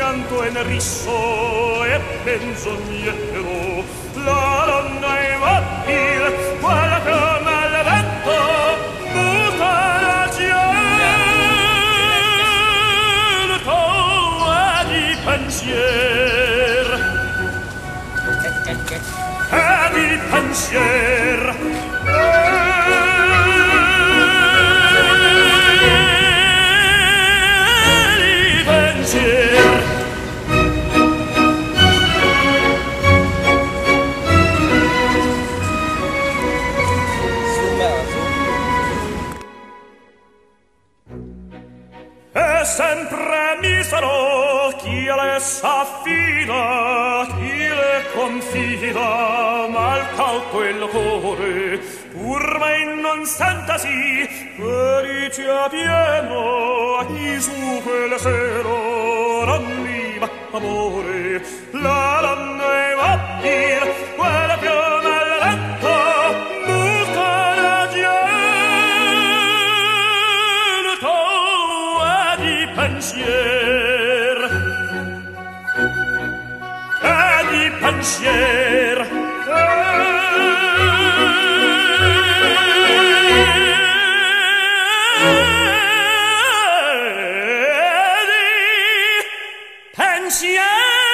pianto en risso e menzognero la donna è vapil quella come al vento muta la gente e di pensier. E di pensier. e sempre misero chi le s'affida chi le confida ma il calco e il cuore pur mai non sentasi felice pieno chi su quel sero ranniva amore. La pensier. Che di pensier. Che di pensier.